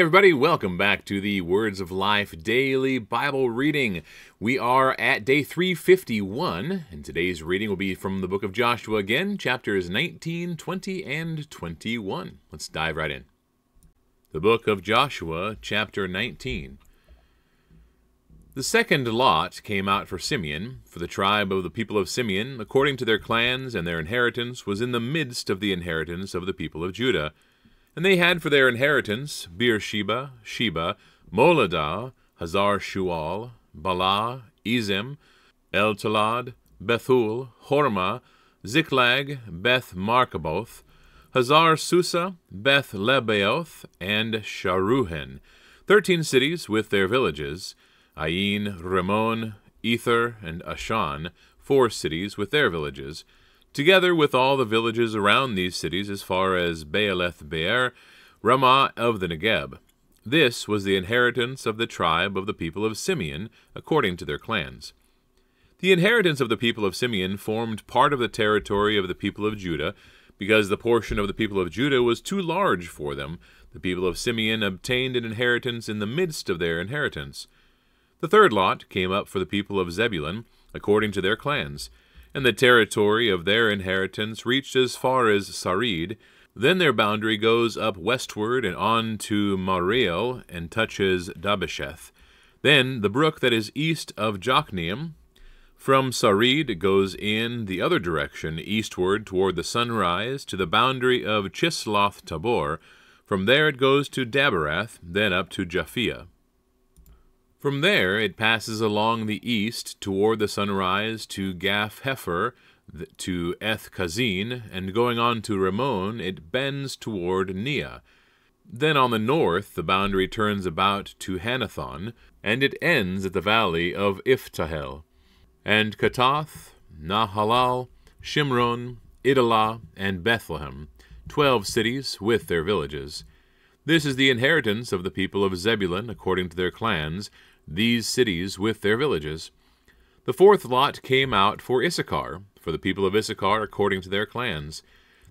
everybody, welcome back to the Words of Life Daily Bible Reading. We are at day 351, and today's reading will be from the book of Joshua again, chapters 19, 20, and 21. Let's dive right in. The book of Joshua, chapter 19. The second lot came out for Simeon, for the tribe of the people of Simeon, according to their clans and their inheritance, was in the midst of the inheritance of the people of Judah. And they had for their inheritance Beersheba, Sheba, Moladah, Hazar Shual, Balah, Ezem, Eltolad, Bethul, Hormah, Ziklag, Beth Marcaboth, Hazar Susah, Beth Lebaoth, and Sharuhen, thirteen cities with their villages, Ain, Rimmon, Ether, and Ashan, four cities with their villages, together with all the villages around these cities as far as Baalath Beer, Ramah of the Negeb. This was the inheritance of the tribe of the people of Simeon, according to their clans. The inheritance of the people of Simeon formed part of the territory of the people of Judah, because the portion of the people of Judah was too large for them. The people of Simeon obtained an inheritance in the midst of their inheritance. The third lot came up for the people of Zebulun, according to their clans and the territory of their inheritance reached as far as Sarid. Then their boundary goes up westward and on to Mareal and touches Dabbesheth. Then the brook that is east of Jokneam, from Sarid goes in the other direction, eastward toward the sunrise, to the boundary of Chisloth Tabor. From there it goes to Daberath, then up to Japhia. From there it passes along the east toward the sunrise to Gath Hepher, to Eth Kazin, and going on to Rimmon it bends toward Neah. Then on the north the boundary turns about to Hannathon, and it ends at the valley of Iphtahel. And Kattath, Nahalal, Shimron, Idalah, and Bethlehem, twelve cities with their villages. This is the inheritance of the people of Zebulun according to their clans, these cities with their villages. The fourth lot came out for Issachar, for the people of Issachar according to their clans.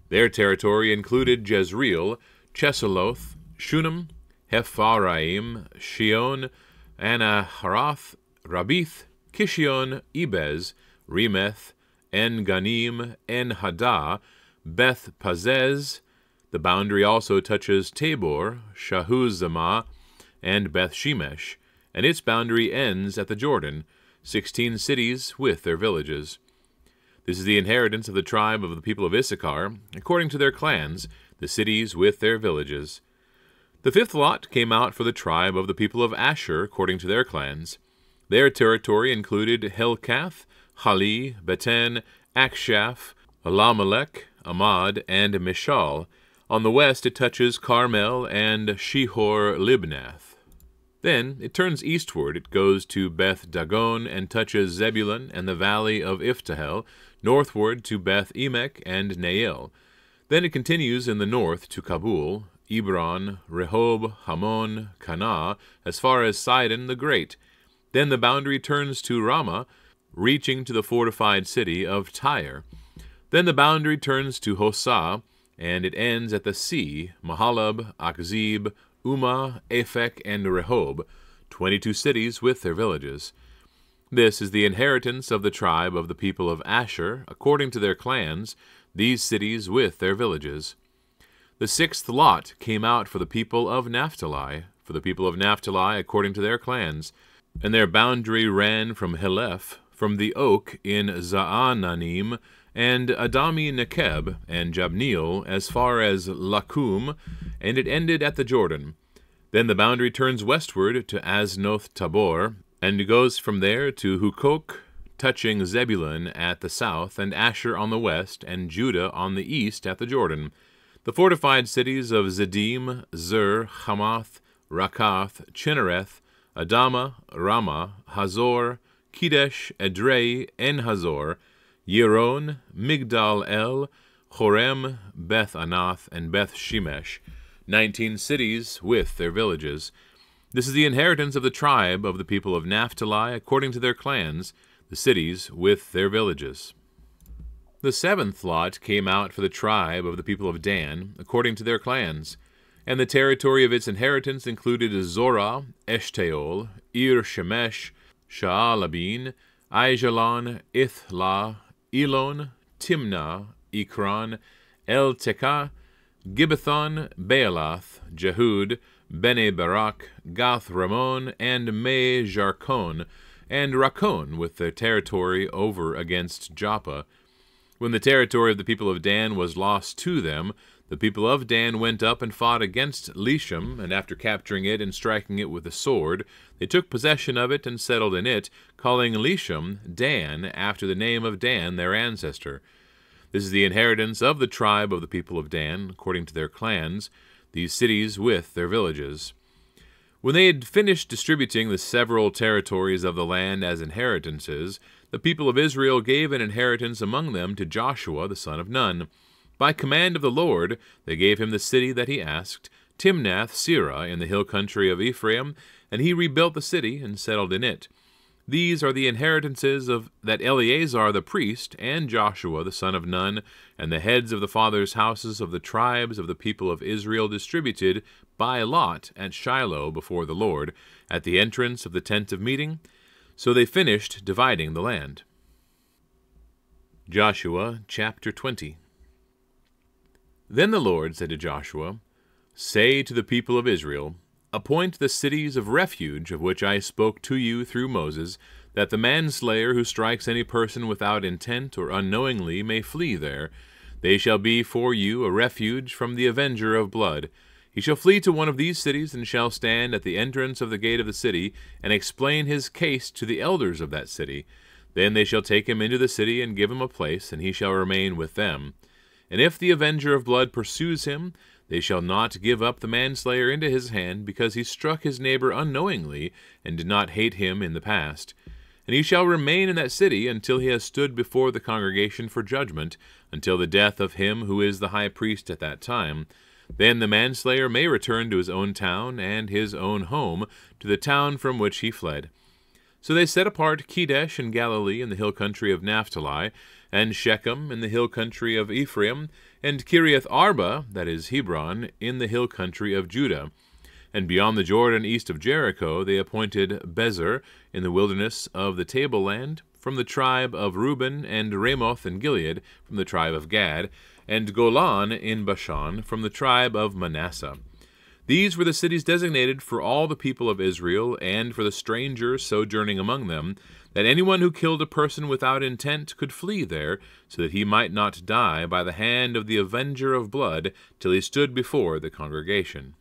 Their territory included Jezreel, Chesulloth, Shunem, Hapharaim, Shion, Anaharath, Rabbith, Kishion, Ebez, Remeth, En Gannim, En Haddah, Beth Pazzez. The boundary also touches Tabor, Shahazumah, and Beth Shemesh and its boundary ends at the Jordan, sixteen cities with their villages. This is the inheritance of the tribe of the people of Issachar, according to their clans, the cities with their villages. The fifth lot came out for the tribe of the people of Asher, according to their clans. Their territory included Helkath, Hali, Beten, Achshaph, Allammelech, Amad, and Mishal. On the west it touches Carmel and Shihor Libnath. Then it turns eastward, it goes to Beth Dagon and touches Zebulun and the valley of Iphtahel, northward to Beth Emek and Neiel. Then it continues in the north to Cabul, Ebron, Rehob, Hammon, Kanah, as far as Sidon the Great. Then the boundary turns to Ramah, reaching to the fortified city of Tyre. Then the boundary turns to Hosah, and it ends at the sea, Mahalab, Achzib, Ummah, Aphek, and Rehob, twenty-two cities with their villages. This is the inheritance of the tribe of the people of Asher, according to their clans, these cities with their villages. The sixth lot came out for the people of Naphtali, for the people of Naphtali according to their clans, and their boundary ran from Heleph, from the oak in Zaanannim, and Adami Nekeb and Jabneel as far as Lakkum, and it ended at the Jordan. Then the boundary turns westward to Aznoth Tabor, and goes from there to Hukkok, touching Zebulun at the south, and Asher on the west, and Judah on the east at the Jordan. The fortified cities of Ziddim, Zur, Hammath, Rakkath, Chinnereth, Adamah, Ramah, Hazor, Kedesh, Edrei, En Hazor, Yiron, Migdal El, Horem, Beth Anath, and Beth Shemesh, nineteen cities with their villages. This is the inheritance of the tribe of the people of Naphtali according to their clans, the cities with their villages. The seventh lot came out for the tribe of the people of Dan according to their clans. And the territory of its inheritance included Zorah, Eshtaol, Ir Shemesh, Shaalabbin, Aijalon, Ithlah, Elon, Timnah, Ekron, El Tekeh, Gibbethon, Baalath, Jehud, Bene Berak, Gath Rimmon, and Me Jarkon, and Rakkon with their territory over against Joppa. When the territory of the people of Dan was lost to them, the people of Dan went up and fought against Leshem, and after capturing it and striking it with a sword, they took possession of it and settled in it, calling Leshem Dan after the name of Dan their ancestor. This is the inheritance of the tribe of the people of Dan, according to their clans, these cities with their villages. When they had finished distributing the several territories of the land as inheritances, the people of Israel gave an inheritance among them to Joshua the son of Nun. By command of the Lord, they gave him the city that he asked, Timnath Serah in the hill country of Ephraim, and he rebuilt the city and settled in it. These are the inheritances of that Eleazar the priest, and Joshua the son of Nun, and the heads of the fathers' houses of the tribes of the people of Israel distributed by lot at Shiloh before the Lord, at the entrance of the tent of meeting. So they finished dividing the land. Joshua chapter 20 Then the Lord said to Joshua, Say to the people of Israel, Appoint the cities of refuge of which I spoke to you through Moses, that the manslayer who strikes any person without intent or unknowingly may flee there. They shall be for you a refuge from the avenger of blood. He shall flee to one of these cities, and shall stand at the entrance of the gate of the city, and explain his case to the elders of that city. Then they shall take him into the city, and give him a place, and he shall remain with them. And if the avenger of blood pursues him, they shall not give up the manslayer into his hand, because he struck his neighbor unknowingly, and did not hate him in the past. And he shall remain in that city until he has stood before the congregation for judgment, until the death of him who is the high priest at that time. Then the manslayer may return to his own town and his own home, to the town from which he fled. So they set apart Kedesh in Galilee in the hill country of Naphtali, and Shechem in the hill country of Ephraim, and Kiriath Arba, that is Hebron, in the hill country of Judah. And beyond the Jordan east of Jericho they appointed Bezer in the wilderness of the tableland, from the tribe of Reuben, and Ramoth in Gilead from the tribe of Gad, and Golan in Bashan from the tribe of Manasseh. These were the cities designated for all the people of Israel and for the strangers sojourning among them, that anyone who killed a person without intent could flee there, so that he might not die by the hand of the avenger of blood till he stood before the congregation.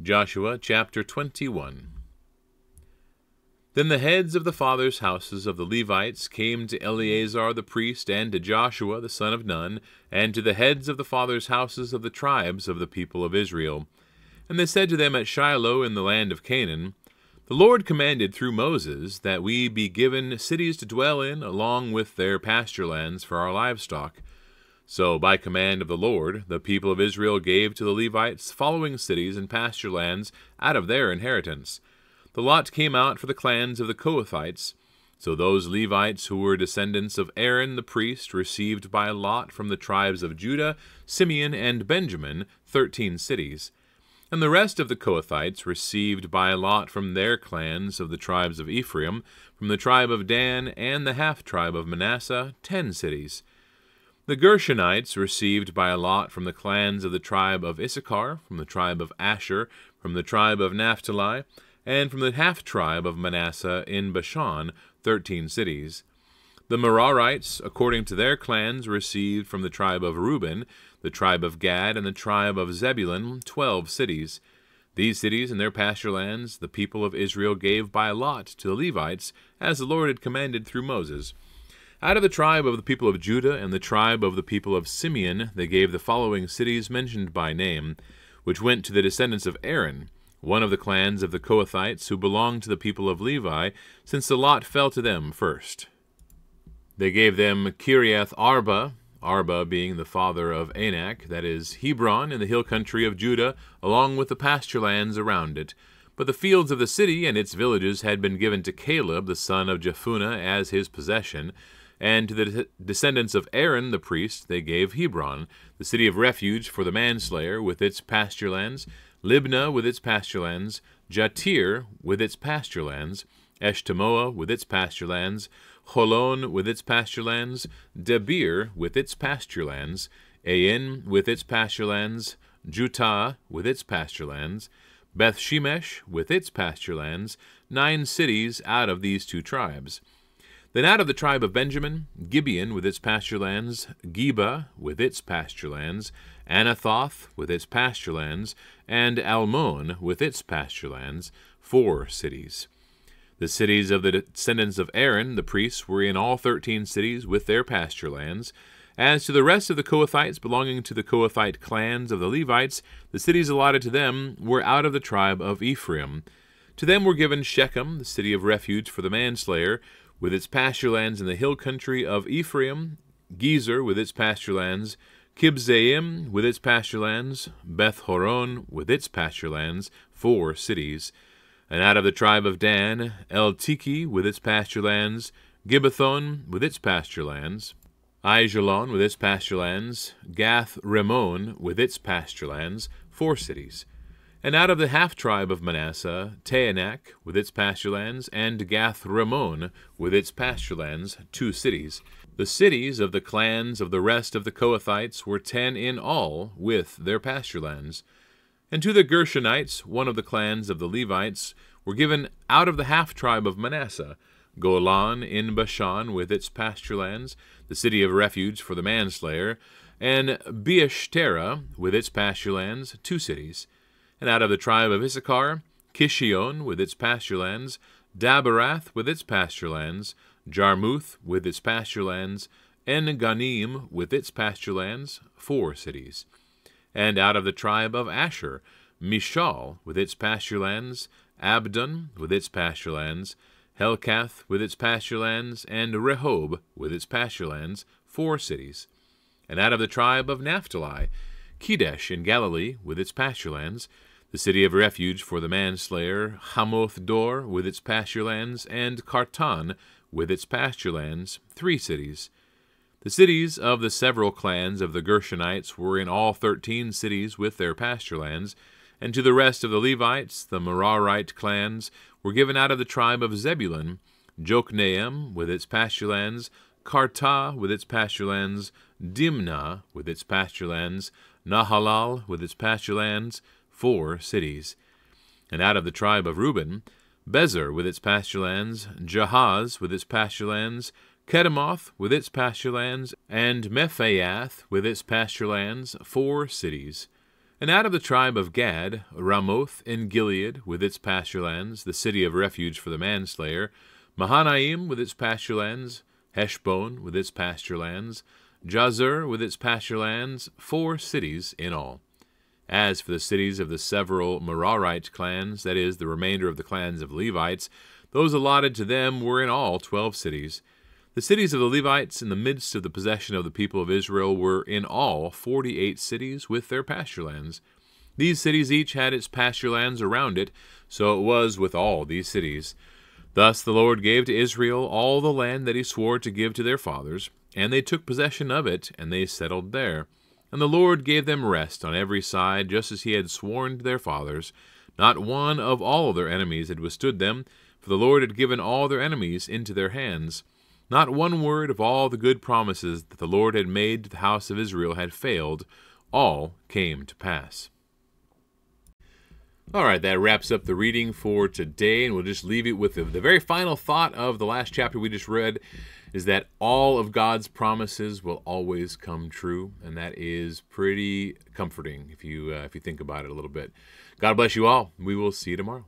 Joshua chapter 21 Then the heads of the fathers' houses of the Levites came to Eleazar the priest and to Joshua the son of Nun, and to the heads of the fathers' houses of the tribes of the people of Israel. And they said to them at Shiloh in the land of Canaan, the Lord commanded through Moses that we be given cities to dwell in, along with their pasture lands for our livestock. So, by command of the Lord, the people of Israel gave to the Levites following cities and pasture lands out of their inheritance. The lot came out for the clans of the Kohathites. So those Levites who were descendants of Aaron the priest received by lot from the tribes of Judah, Simeon, and Benjamin thirteen cities and the rest of the Kohathites received by lot from their clans of the tribes of Ephraim, from the tribe of Dan, and the half tribe of Manasseh, ten cities. The Gershonites received by lot from the clans of the tribe of Issachar, from the tribe of Asher, from the tribe of Naphtali, and from the half tribe of Manasseh in Bashan, thirteen cities. The Merarites, according to their clans, received from the tribe of Reuben, the tribe of Gad, and the tribe of Zebulun twelve cities. These cities and their pasture lands the people of Israel gave by lot to the Levites, as the Lord had commanded through Moses. Out of the tribe of the people of Judah and the tribe of the people of Simeon they gave the following cities mentioned by name, which went to the descendants of Aaron, one of the clans of the Kohathites who belonged to the people of Levi, since the lot fell to them first. They gave them Kiriath Arba, Arba being the father of Anak, that is, Hebron in the hill country of Judah, along with the pasture lands around it. But the fields of the city and its villages had been given to Caleb the son of Jephunneh as his possession, And to the descendants of Aaron the priest they gave Hebron, the city of refuge for the manslayer, with its pasture lands, Libnah with its pasture lands, Jattir with its pasture lands, Eshtemoa with its pasture lands, Holon with its pasture lands, Debir with its pasture lands, Ain with its pasture lands, Juttah with its pasture lands, Beth Shemesh with its pasture lands, nine cities out of these two tribes. Then out of the tribe of Benjamin, Gibeon with its pasture lands, Geba with its pasture lands, Anathoth with its pasture lands, and Almon with its pasture lands, four cities. The cities of the descendants of Aaron, the priests, were in all thirteen cities with their pasture lands. As to the rest of the Kohathites belonging to the Kohathite clans of the Levites, the cities allotted to them were out of the tribe of Ephraim. To them were given Shechem, the city of refuge for the manslayer, with its pasture lands in the hill country of Ephraim, Gezer with its pasture lands, Kibzaim with its pasture lands, Beth Horon with its pasture lands, four cities and out of the tribe of Dan, Eltekeh with its pasture lands, Gibbethon with its pasture lands, Aijalon with its pasture lands, Gath Rimmon with its pasture lands, four cities. And out of the half tribe of Manasseh, Taanach with its pasture lands, and Gath Rimmon with its pasture lands, two cities. The cities of the clans of the rest of the Kohathites were ten in all, with their pasture lands. And to the Gershonites, one of the clans of the Levites, were given out of the half tribe of Manasseh Golan in Bashan with its pasture lands, the city of refuge for the manslayer, and Beeshterah with its pasture lands, two cities. And out of the tribe of Issachar, Kishion with its pasture lands, Daberath with its pasture lands, Jarmuth with its pasture lands, En Gannim with its pasture lands, four cities and out of the tribe of Asher, Mishal with its pasture lands, Abdon with its pasture lands, Helkath with its pasture lands, and Rehob with its pasture lands, four cities. And out of the tribe of Naphtali, Kedesh in Galilee with its pasture lands, the city of refuge for the manslayer, Hammoth Dor with its pasture lands, and Kartan with its pasture lands, three cities. The cities of the several clans of the Gershonites were in all thirteen cities with their pasture lands, and to the rest of the Levites, the Merarite clans, were given out of the tribe of Zebulun, Jokneam with its pasture lands, Kartah with its pasture lands, Dimnah with its pasture lands, Nahalal with its pasture lands, four cities. And out of the tribe of Reuben, Bezer with its pasture lands, Jahaz with its pasture lands, Kedemoth with its pasture lands, and Mephaath with its pasture lands, four cities. And out of the tribe of Gad, Ramoth in Gilead with its pasture lands, the city of refuge for the manslayer, Mahanaim with its pasture lands, Heshbon with its pasture lands, Jazer with its pasture lands, four cities in all. As for the cities of the several Merarite clans, that is, the remainder of the clans of Levites, those allotted to them were in all twelve cities. The cities of the Levites in the midst of the possession of the people of Israel were in all forty eight cities with their pasture lands. These cities each had its pasture lands around it, so it was with all these cities. Thus the Lord gave to Israel all the land that he swore to give to their fathers, and they took possession of it, and they settled there. And the Lord gave them rest on every side, just as he had sworn to their fathers. Not one of all their enemies had withstood them, for the Lord had given all their enemies into their hands. Not one word of all the good promises that the Lord had made to the house of Israel had failed. All came to pass. All right, that wraps up the reading for today, and we'll just leave it with the, the, very final thought of the last chapter we just read is that all of God's promises will always come true, and that is pretty comforting if you uh, if you think about it a little bit. God bless you all. We will see you tomorrow.